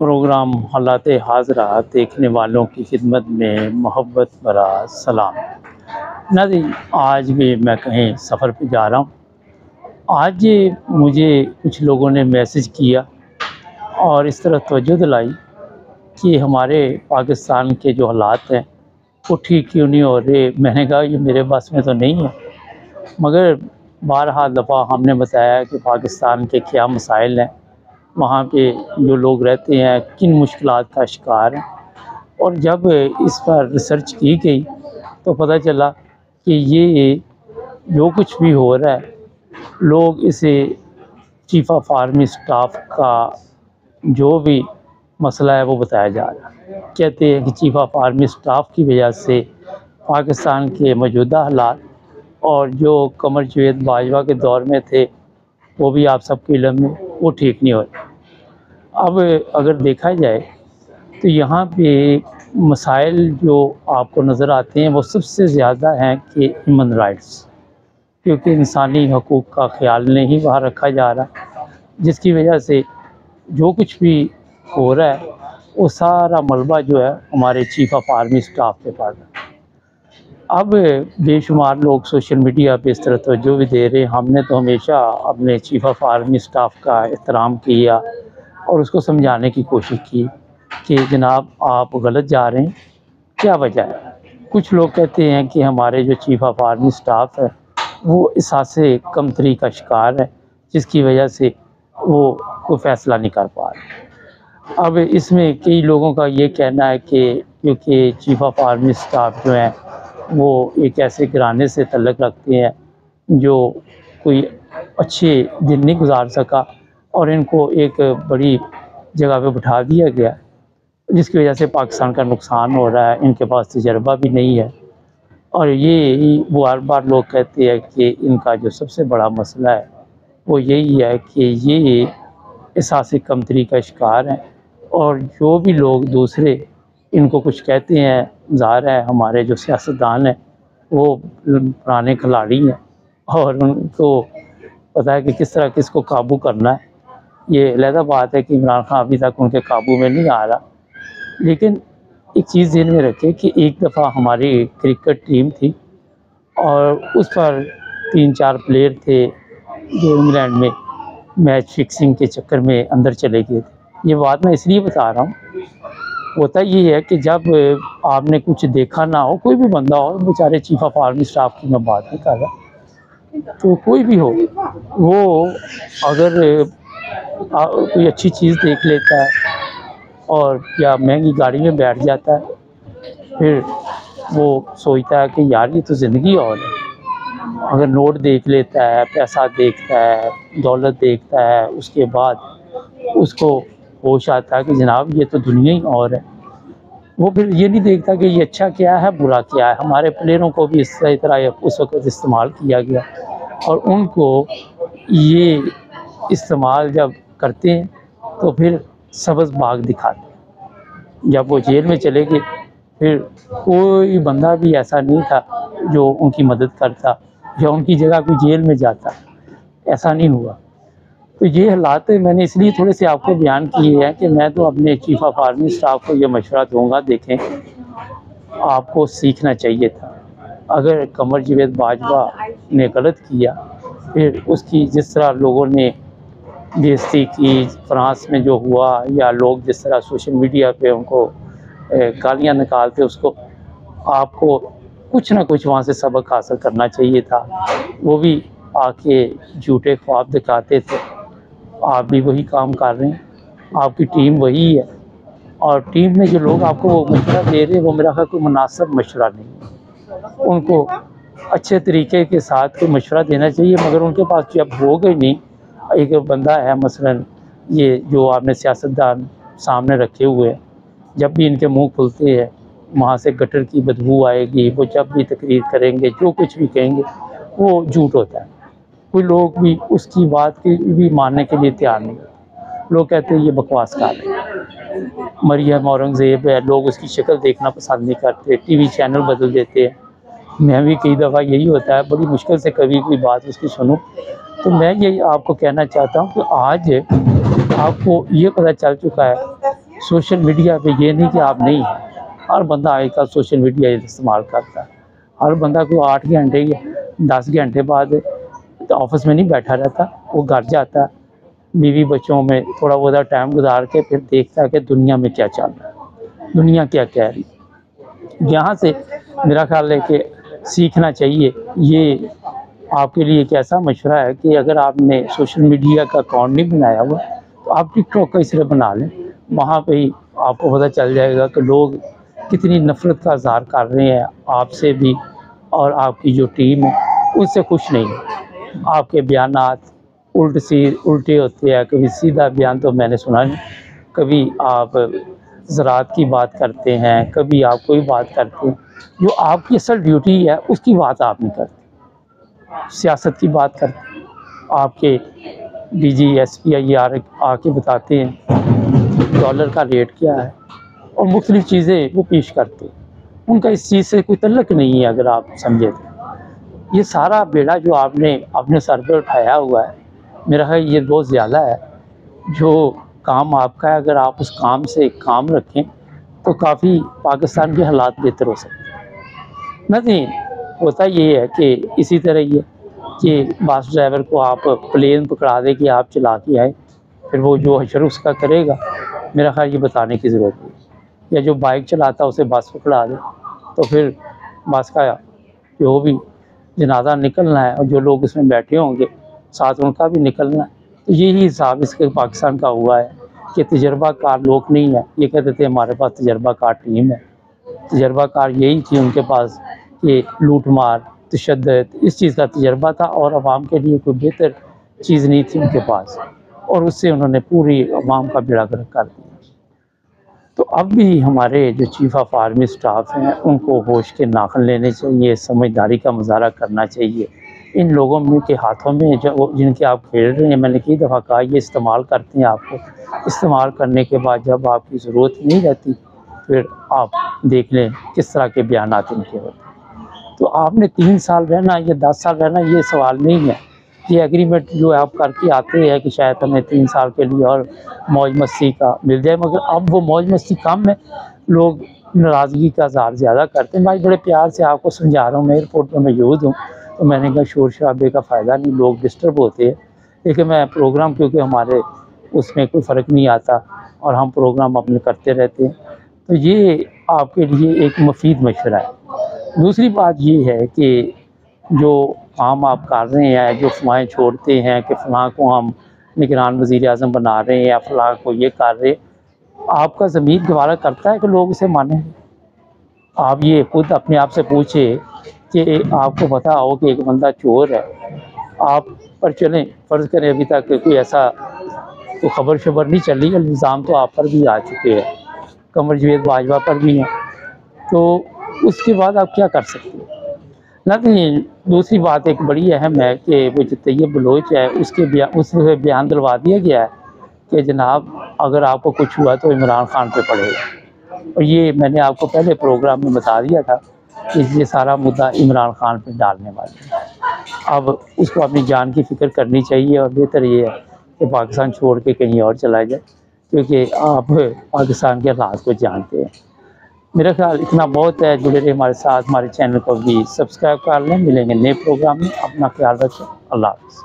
Programme हालात हाजरा देखने वालों की खिदमत में मोहब्बत भरा सलाम। नाज़रीन आज भी मैं कहीं सफ़र पे जा रहा हूँ। आज मुझे कुछ लोगों ने मैसेज किया और इस तरह तवज्जो दिलाई कि हमारे पाकिस्तान के जो हालात हैं, वो ठीक क्यों नहीं हो रहे? मैंने कहा, ये मेरे बस में तो नहीं है। मगर बारहा दफ़ा हमने बताया कि पाकिस्तान के क्या मसाइल हैं। वहाँ पे जो लोग रहते हैं, किन मुश्किल का शिकार हैं। और जब इस पर रिसर्च की गई तो पता चला कि ये जो कुछ भी हो रहा है, लोग इसे चीफ ऑफ़ आर्मी स्टाफ का जो भी मसला है, वो बताया जा रहा है। कहते हैं कि चीफ ऑफ़ आर्मी स्टाफ की वजह से पाकिस्तान के मौजूदा हालात और जो कमर जवेद बाजवा के दौर में थे वो भी आप सबके इलम में, वो ठीक नहीं हो अब अगर देखा जाए तो यहाँ पे मसाइल जो आपको नज़र आते हैं, वो सबसे ज़्यादा हैं कि ह्यूमन राइट्स क्योंकि इंसानी हकूक़ का ख्याल नहीं वहाँ रखा जा रहा, जिसकी वजह से जो कुछ भी हो रहा है, वो सारा मलबा जो है, हमारे चीफ ऑफ़ आर्मी स्टाफ पे पड़ रहा है। अब बेशुमार लोग सोशल मीडिया पे इस तरह तोज्जो भी दे रहे हैं। हमने तो हमेशा अपने चीफ ऑफ़ आर्मी स्टाफ का एहतराम किया और उसको समझाने की कोशिश की कि जनाब, आप गलत जा रहे हैं। क्या वजह है? कुछ लोग कहते हैं कि हमारे जो चीफ ऑफ़ आर्मी स्टाफ है, वो इस से कमतरी का शिकार है, जिसकी वजह से वो कोई फ़ैसला नहीं कर पा रहे। अब इसमें कई लोगों का ये कहना है कि, क्योंकि चीफ ऑफ़ आर्मी स्टाफ जो हैं वो एक ऐसे घराने से तल्लक रखते हैं जो कोई अच्छे दिन नहीं गुजार सका और इनको एक बड़ी जगह पे बिठा दिया गया, जिसकी वजह से पाकिस्तान का नुकसान हो रहा है, इनके पास तजर्बा भी नहीं है। और ये वो बार बार लोग कहते हैं कि इनका जो सबसे बड़ा मसला है, वो यही है कि ये एहसास कमतरी का शिकार हैं और जो भी लोग दूसरे इनको कुछ कहते हैं ज़ाहिर है, हमारे जो सियासतदान हैं, वो पुराने खिलाड़ी हैं और उनको पता है कि किस तरह किसको काबू करना है। ये अलहदा बात है कि इमरान खान अभी तक उनके काबू में नहीं आ रहा। लेकिन एक चीज़ ध्यान में रखें कि एक दफ़ा हमारी क्रिकेट टीम थी और उस पर तीन चार प्लेयर थे जो इंग्लैंड में मैच फिक्सिंग के चक्कर में अंदर चले गए थे। ये बात मैं इसलिए बता रहा हूँ होता ये है कि जब आपने कुछ देखा ना हो, कोई भी बंदा हो, बेचारे चीफ ऑफ़ आर्मी स्टाफ की मैं बात नहीं कर रहा। तो कोई भी हो, वो अगर कोई अच्छी चीज़ देख लेता है और, या महँगी गाड़ी में बैठ जाता है, फिर वो सोचता है कि यार ये तो ज़िंदगी और है। अगर नोट देख लेता है, पैसा देखता है, दौलत देखता है, उसके बाद उसको होश आता है कि जनाब, ये तो दुनिया ही और है। वो फिर ये नहीं देखता कि ये अच्छा क्या है, बुरा क्या है। हमारे प्लेयरों को भी इस तरह उस वक्त इस्तेमाल किया गया। और उनको ये इस्तेमाल जब करते हैं तो फिर सब्ज़ बाग दिखाते हैं। जब वो जेल में चले गए, फिर कोई बंदा भी ऐसा नहीं था जो उनकी मदद करता या उनकी जगह कोई जेल में जाता। ऐसा नहीं हुआ। तो ये हालात मैंने इसलिए थोड़े से आपको बयान किए हैं कि मैं तो अपने चीफ ऑफ़ आर्मी स्टाफ को ये मशवरा दूँगा, देखें, आपको सीखना चाहिए था। अगर कमर जवेद बाजवा ने गलत किया, फिर उसकी जिस तरह लोगों ने बेजती की, फ्रांस में जो हुआ, या लोग जिस तरह सोशल मीडिया पे उनको गालियाँ निकालते, उसको आपको कुछ ना कुछ वहाँ से सबक हासिल करना चाहिए था। वो भी आके झूठे ख्वाब दिखाते थे। आप भी वही काम कर रहे हैं। आपकी टीम वही है। और टीम में जो लोग आपको वो मशवरा दे रहे हैं, वो मेरा ख्याल कोई मुनासिब मशवरा नहीं है। उनको अच्छे तरीके के साथ कोई मशवरा देना चाहिए, मगर उनके पास जब हो गई नहीं, एक बंदा है मसलन ये जो आपने सियासतदान सामने रखे हुए हैं, जब भी इनके मुँह खुलते हैं, वहाँ से गटर की बदबू आएगी, वो जब भी तकरीर करेंगे, जो कुछ भी कहेंगे, वो झूठ होता है। कोई लोग भी उसकी बात की भी मानने के लिए तैयार नहीं होते लोग कहते हैं, ये बकवास कर रहे हैं। मरियम औरंगज़ेब है, लोग उसकी शक्ल देखना पसंद नहीं करते, टीवी चैनल बदल देते हैं। मैं भी कई दफ़ा यही होता है, बड़ी मुश्किल से कभी कोई बात उसकी सुनूँ। तो मैं यही आपको कहना चाहता हूँ कि आज आपको ये पता चल चुका है, सोशल मीडिया पे ये नहीं कि आप नहीं हैं। हर बंदा आजकल सोशल मीडिया इस्तेमाल करता है। हर बंदा को आठ घंटे दस घंटे बाद तो ऑफ़िस में नहीं बैठा रहता, वो घर जाता, बीवी बच्चों में थोड़ा बहुत टाइम गुजार के फिर देखता है कि दुनिया में क्या चल रहा है, दुनिया क्या कह रही है। यहाँ से मेरा ख्याल है कि सीखना चाहिए। ये आपके लिए एक ऐसा मशवरा है कि अगर आपने सोशल मीडिया का अकाउंट नहीं बनाया हुआ तो आप टिकटॉक का इसलिए बना लें। वहाँ पे ही आपको पता चल जाएगा कि लोग कितनी नफ़रत का इजहार कर रहे हैं, आपसे भी और आपकी जो टीम है, उससे खुश नहीं। है आपके बयान उल्ट सी, उल्टे होते हैं, कभी सीधा बयान तो मैंने सुना नहीं। कभी आप ज़रात की बात करते हैं, कभी आप कोई बात करते हैं, जो आपकी असल ड्यूटी है, उसकी बात आप नहीं करते। सियासत की बात करते आपके D G S P I R आके बताते हैं डॉलर का रेट क्या है, और मुख्तलिफ़ चीज़ें वो पेश करते हैं। उनका इस चीज़ से कोई तल्लक नहीं है, अगर आप समझे तो। ये सारा बेड़ा जो आपने अपने सर पर उठाया हुआ है, मेरा ख्याल ये बहुत ज़्यादा है। जो काम आपका है, अगर आप उस काम से काम रखें तो काफ़ी पाकिस्तान के हालात बेहतर हो सकते हैं। नहीं, होता ये है कि इसी तरह ये, कि बस ड्राइवर को आप प्लेन पकड़ा दे कि आप चला के आए, फिर वो जो हशर उसका करेगा, मेरा ख्याल ये बताने की ज़रूरत नहीं या जो बाइक चलाता है, उसे बस पकड़ा दे तो फिर बस का जो भी जनाजा निकलना है और जो लोग उसमें बैठे होंगे, साथ उनका भी निकलना है। तो यही हिसाब इसके पाकिस्तान का हुआ है कि तजर्बा कार लोग नहीं है। ये कहते थे हमारे पास तजर्बा कार टीम है। तजर्बा कार यही थी उनके पास कि लूट मार तशद इस चीज़ का तजर्बा था और आवाम के लिए कोई बेहतर चीज़ नहीं थी उनके पास। और उससे उन्होंने पूरी आवाम का बेड़ा कर दिया। तो अब भी हमारे जो चीफ ऑफ़ आर्मी स्टाफ हैं, उनको होश के नाखन लेने चाहिए, समझदारी का मुजाहरा करना चाहिए। इन लोगों में के हाथों में जो जिनके आप खेल रहे हैं, मैंने कई दफ़ा कहा, ये इस्तेमाल करते हैं आपको। इस्तेमाल करने के बाद जब आपकी ज़रूरत नहीं रहती, फिर आप देख लें किस तरह के बयान इनके होते तो आपने तीन साल रहना, या दस साल रहना, ये सवाल नहीं है। ये एग्रीमेंट जो है आप करके आते हैं कि शायद हमें तीन साल के लिए और मौज मस्ती का मिल जाए, मगर अब वो मौज मस्ती कम है। लोग नाराज़गी का इजहार ज़्यादा करते हैं। भाई बड़े प्यार से आपको समझा रहा हूँ, मैं एयरपोर्ट पर मौजूद हूँ तो मैंने कहा, शोर शराबे का फ़ायदा नहीं, लोग डिस्टर्ब होते हैं। लेकिन मैं प्रोग्राम क्योंकि हमारे उसमें कोई फ़र्क नहीं आता और हम प्रोग्राम अपने करते रहते हैं। तो ये आपके लिए एक मुफीद मशवरा है। दूसरी बात ये है कि जो कर रहे हैं जो फलाएँ छोड़ते हैं कि फ़लाँ को हम निगरान वज़ी अजम बना रहे हैं या फ़लाँ को ये कर रहे आपका ज़मीन गवारा करता है कि लोग इसे माने? आप ये खुद अपने आप से पूछे कि आपको पता हो कि एक बंदा चोर है। आप पर चलें, फ़र्ज़ करें अभी तक कोई ऐसा तो खबर शबर नहीं चल रही इल्ज़ाम तो आप पर भी आ चुके हैं कमर जवेद बाजवा पर भी हैं। तो उसके बाद आप क्या कर सकते हैं? नहीं, दूसरी बात एक बड़ी अहम है कि वो जो तैयब बलोच है, उसके बयान उस बयान दिलवा दिया गया है कि जनाब, अगर आपको कुछ हुआ तो इमरान खान पे पड़ेगा और ये मैंने आपको पहले प्रोग्राम में बता दिया था कि ये सारा मुद्दा इमरान खान पे डालने वाले हैं। अब उसको अपनी जान की फ़िक्र करनी चाहिए और बेहतर ये है कि पाकिस्तान छोड़ के कहीं और चला जाए, क्योंकि आप पाकिस्तान के हालात को जानते हैं। मेरा ख्याल इतना बहुत है, जुड़े रहे हमारे साथ, हमारे चैनल को भी। सब्सक्राइब कर लें, मिलेंगे नए प्रोग्राम में। अपना ख्याल रखें। अल्लाह हाफ़